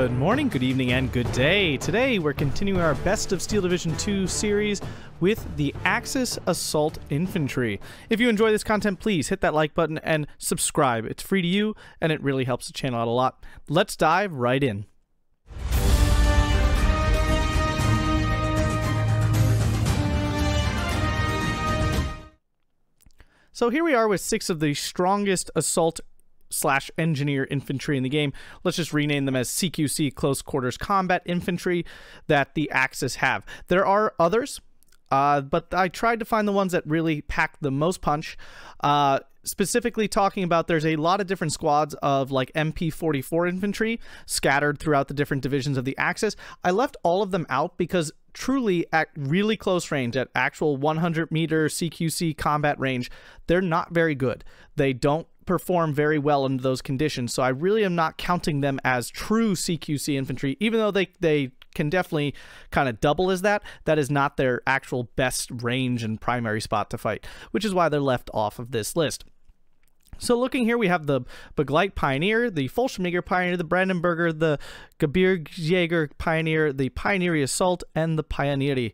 Good morning, good evening, and good day. Today we're continuing our Best of Steel Division 2 series with the Axis Assault Infantry. If you enjoy this content, please hit that like button and subscribe. It's free to you and it really helps the channel out a lot. Let's dive right in. So here we are with six of the strongest assault slash engineer infantry in the game. Let's just rename them as CQC close quarters combat infantry that the Axis have. There are others, uh, but I tried to find the ones that really pack the most punch. Uh, specifically talking about there's a lot of different squads of like MP44 infantry scattered throughout the different divisions of the Axis. I left all of them out because truly at really close range, at actual 100 meter CQC combat range, they're not very good. They don't perform very well under those conditions. So I really am not counting them as true CQC infantry, even though they, they can definitely kind of double as that. That is not their actual best range and primary spot to fight, which is why they're left off of this list. So looking here, we have the Begleiter Pioneer, the Fallschirmjäger Pioneer, the Brandenburger, the Gebirgsjäger Pioneer, the Pioneer Assault, and the Pionieri,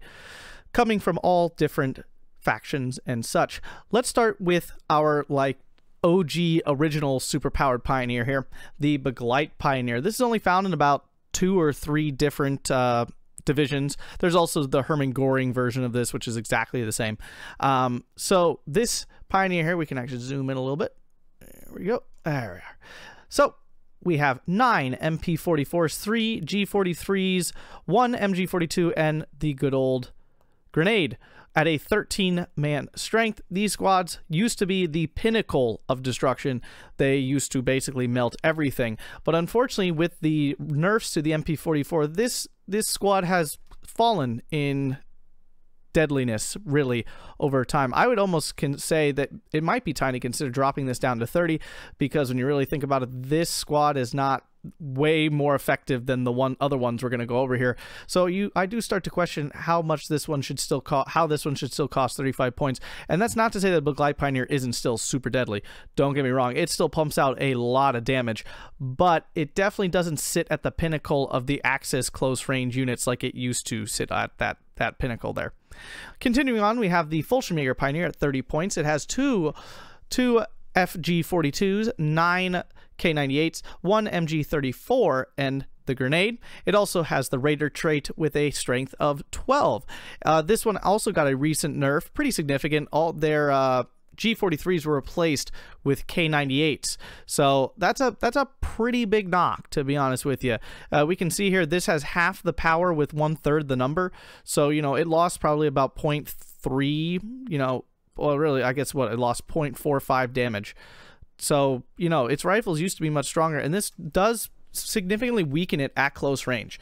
coming from all different factions and such. Let's start with our like OG original superpowered Pioneer here, the Begleiter Pioneer. This is only found in about two or three different uh, divisions. There's also the Hermann Göring version of this, which is exactly the same. Um, so this Pioneer here, we can actually zoom in a little bit. There we go. There we are. So we have nine MP44s, three G43s, one MG42, and the good old grenade. At a 13 man strength, these squads used to be the pinnacle of destruction. They used to basically melt everything. But unfortunately, with the nerfs to the MP44, this this squad has fallen in deadliness really over time. I would almost can say that it might be time to consider dropping this down to 30 because when you really think about it, this squad is not way more effective than the one other ones we're going to go over here. So you I do start to question how much this one should still cost how this one should still cost 35 points. And that's not to say that the Begleiter Pioneer isn't still super deadly. Don't get me wrong. It still pumps out a lot of damage, but it definitely doesn't sit at the pinnacle of the Axis close range units like it used to sit at that that pinnacle there. Continuing on, we have the Fallschirmjäger Pioneer at 30 points. It has two two FG42s, nine K98s, one MG34, and the grenade. It also has the Raider trait with a strength of 12. Uh, this one also got a recent nerf, pretty significant. All their uh, G43s were replaced with K98s. So that's a that's a pretty big knock, to be honest with you. Uh, we can see here this has half the power with one third the number. So you know it lost probably about 0.3. You know, well really I guess what it lost 0.45 damage. So, you know, its rifles used to be much stronger, and this does significantly weaken it at close range.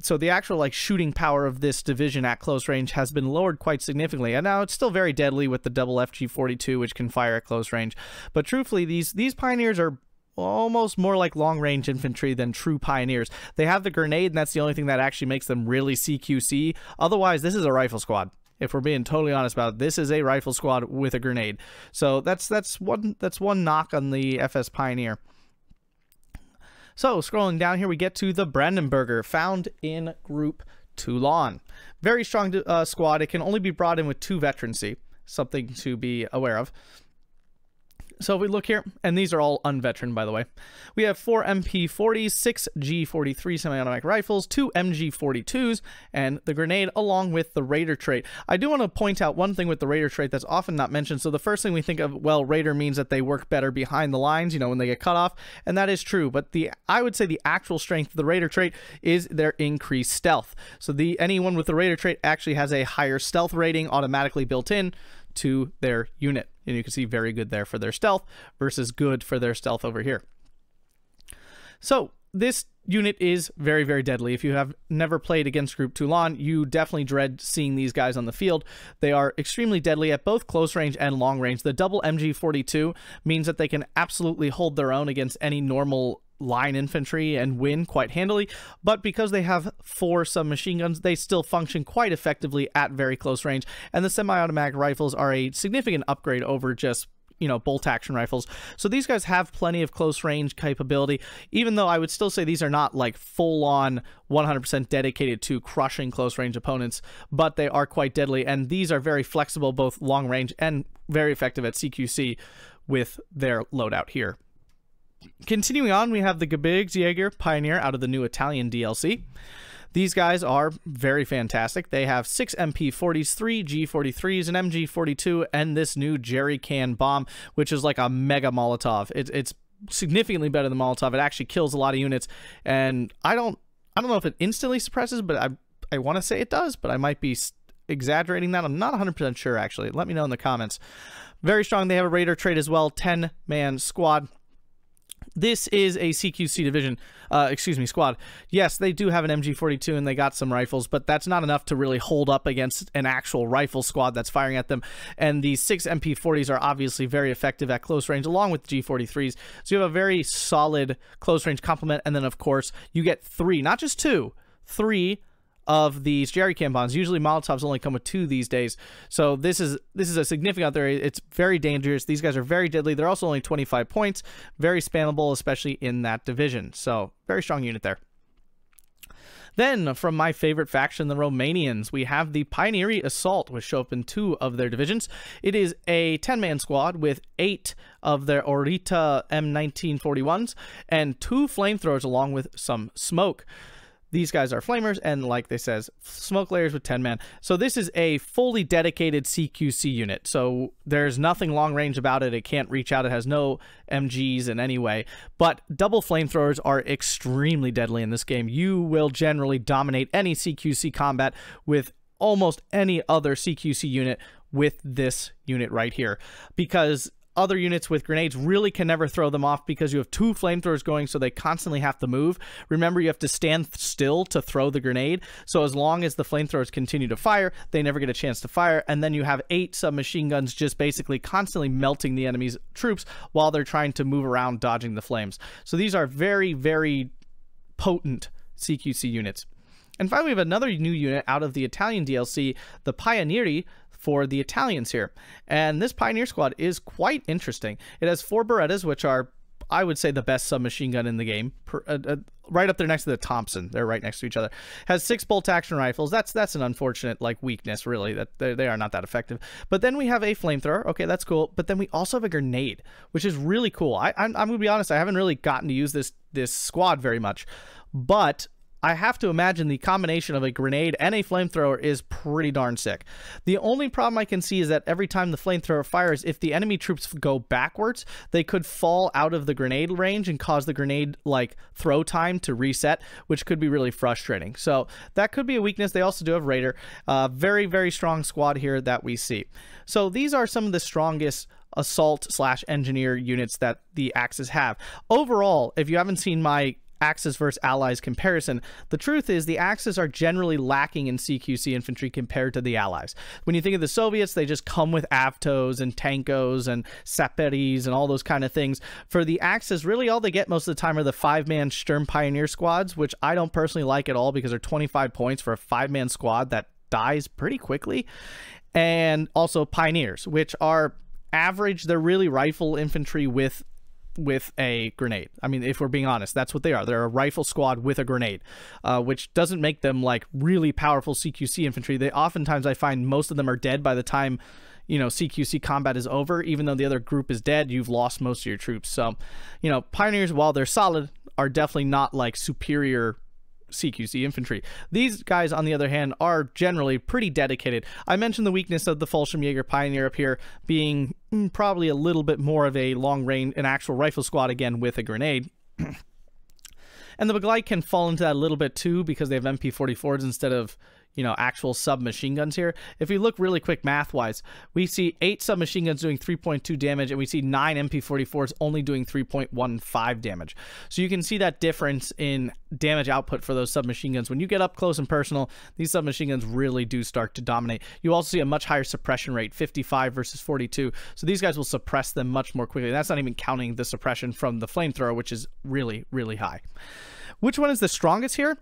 So the actual like shooting power of this division at close range has been lowered quite significantly. And now it's still very deadly with the double FG42 which can fire at close range. But truthfully these these pioneers are almost more like long range infantry than true pioneers. They have the grenade and that's the only thing that actually makes them really CQC. Otherwise, this is a rifle squad if we're being totally honest about it. This is a rifle squad with a grenade. So that's that's one that's one knock on the FS Pioneer. So scrolling down here, we get to the Brandenburger, found in Group Toulon. Very strong uh, squad. It can only be brought in with two veterancy, something to be aware of. So if we look here, and these are all unveteran, by the way, we have four MP40s, six G43 semi-automatic rifles, two MG42s, and the grenade along with the Raider trait. I do want to point out one thing with the Raider trait that's often not mentioned. So the first thing we think of, well, Raider means that they work better behind the lines, you know, when they get cut off, and that is true. But the I would say the actual strength of the Raider trait is their increased stealth. So the anyone with the Raider trait actually has a higher stealth rating automatically built in to their unit. And you can see very good there for their stealth versus good for their stealth over here. So this unit is very, very deadly. If you have never played against Group Toulon, you definitely dread seeing these guys on the field. They are extremely deadly at both close range and long range. The double MG42 means that they can absolutely hold their own against any normal line infantry and win quite handily, but because they have four submachine guns, they still function quite effectively at very close range, and the semi-automatic rifles are a significant upgrade over just you know, bolt action rifles. So these guys have plenty of close range capability, even though I would still say these are not like full on 100% dedicated to crushing close range opponents, but they are quite deadly. And these are very flexible, both long range and very effective at CQC with their loadout here. Continuing on, we have the Gebirgsjäger Pioneer out of the new Italian DLC. These guys are very fantastic. They have six MP40s, three G43s, an MG42, and this new jerry can bomb, which is like a mega Molotov. It, it's significantly better than Molotov. It actually kills a lot of units, and I don't, I don't know if it instantly suppresses, but I, I want to say it does, but I might be exaggerating that. I'm not 100% sure actually. Let me know in the comments. Very strong. They have a Raider trait as well, 10 man squad. This is a CQC division, uh, excuse me, squad. Yes, they do have an MG42 and they got some rifles, but that's not enough to really hold up against an actual rifle squad that's firing at them. And the six MP40s are obviously very effective at close range, along with the G43s. So you have a very solid close range complement. And then, of course, you get three, not just two, three of these jerry can bombs. Usually Molotovs only come with two these days. So this is this is a significant there. It's very dangerous. These guys are very deadly. They're also only 25 points. Very spammable, especially in that division. So very strong unit there. Then, from my favorite faction, the Romanians, we have the Pioneery Assault, which show up in two of their divisions. It is a 10 man squad with eight of their Orita M1941s and two flamethrowers along with some smoke. These guys are flamers, and like they says, smoke layers with 10 man. So this is a fully dedicated CQC unit. So there's nothing long range about it. It can't reach out. It has no MGs in any way. But double flamethrowers are extremely deadly in this game. You will generally dominate any CQC combat with almost any other CQC unit with this unit right here because other units with grenades really can never throw them off because you have two flamethrowers going, so they constantly have to move. Remember, you have to stand still to throw the grenade. So as long as the flamethrowers continue to fire, they never get a chance to fire. And then you have eight submachine guns just basically constantly melting the enemy's troops while they're trying to move around dodging the flames. So these are very, very potent CQC units. And finally, we have another new unit out of the Italian DLC, the Pionieri, for the Italians here. And this Pioneer Squad is quite interesting. It has four Berettas, which are, I would say, the best submachine gun in the game. Per, uh, uh, right up there next to the Thompson. They're right next to each other. Has six bolt action rifles. That's that's an unfortunate like weakness, really. That they, are not that effective. But then we have a flamethrower. Okay, that's cool. But then we also have a grenade, which is really cool. I, I'm, I'm gonna be honest. I haven't really gotten to use this this squad very much, but I have to imagine the combination of a grenade and a flamethrower is pretty darn sick. The only problem I can see is that every time the flamethrower fires, if the enemy troops go backwards, they could fall out of the grenade range and cause the grenade like throw time to reset, which could be really frustrating. So that could be a weakness. They also do have Raider. Uh, very, very strong squad here that we see. So these are some of the strongest assault slash engineer units that the Axis have. Overall, if you haven't seen my Axis versus Allies comparison, the truth is the Axis are generally lacking in CQC infantry compared to the Allies. When you think of the Soviets, they just come with Avtos and Tankos and Saperis and all those kind of things. For the Axis, really all they get most of the time are the five-man Sturm Pioneer squads, which I don't personally like at all because they're 25 points for a five-man squad that dies pretty quickly. And also Pioneers, which are average. They're really rifle infantry with with a grenade. I mean, if we're being honest, that's what they are. They're a rifle squad with a grenade, uh, which doesn't make them like really powerful CQC infantry. They oftentimes I find most of them are dead by the time you know CQC combat is over. Even though the other group is dead, you've lost most of your troops. So, you know, pioneers, while they're solid, are definitely not like superior CQC infantry. These guys, on the other hand, are generally pretty dedicated. I mentioned the weakness of the Fallschirmjäger Pioneer up here being Mm, probably a little bit more of a long range, an actual rifle squad again with a grenade. and the Begleiter can fall into that a little bit too because they have MP44s instead of you know, actual submachine guns here. If we look really quick math-wise, we see eight submachine guns doing 3.2 damage, and we see nine MP44s only doing 3.15 damage. So you can see that difference in damage output for those submachine guns. When you get up close and personal, these submachine guns really do start to dominate. You also see a much higher suppression rate, 55 versus 42. So these guys will suppress them much more quickly. That's not even counting the suppression from the flamethrower, which is really, really high. Which one is the strongest here?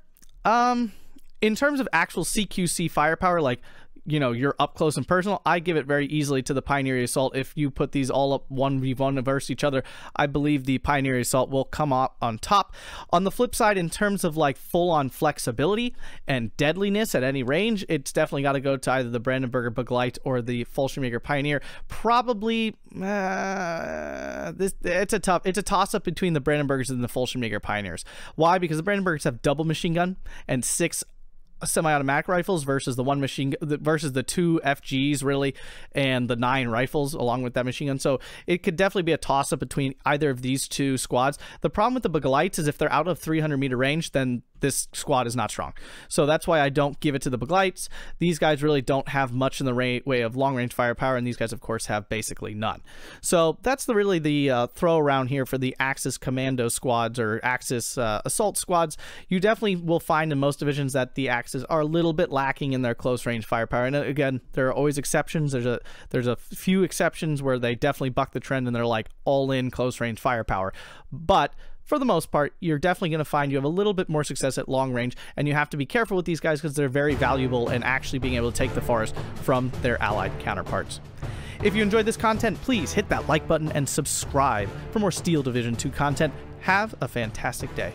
Um, in terms of actual CQC firepower, like you know you're up close and personal i give it very easily to the pioneer assault. If you put these all up 1v1 versus each other i believe the pioneer assault will come up on top. On the flip side in terms of like full on flexibility and deadliness at any range it's definitely got to go to either the brandenburger Begleiter or the Fallschirmjäger pioneer. Probably uh, this it's a tough it's a toss up between the brandenburgers and the Fallschirmjäger pioneers. Why? Because the brandenburgers have double machine gun and six semi-automatic rifles versus the one machine versus the two FGs really and the nine rifles along with that machine gun. So it could definitely be a toss up between either of these two squads. The problem with the Begleiter is if they're out of 300 meter range, then this squad is not strong. So that's why I don't give it to the Begleits. These guys really don't have much in the way of long range firepower, and these guys, of course, have basically none. So that's the really the uh, throw around here for the Axis Commando squads or Axis uh, Assault squads. You definitely will find in most divisions that the Axis are a little bit lacking in their close range firepower. And uh, again, there are always exceptions. There's a there's a few exceptions where they definitely buck the trend and they're like all in close range firepower. But for the most part, you're definitely going to find you have a little bit more success at long range, and you have to be careful with these guys because they're very valuable in actually being able to take the forest from their allied counterparts. If you enjoyed this content, please hit that like button and subscribe for more Steel Division 2 content. Have a fantastic day.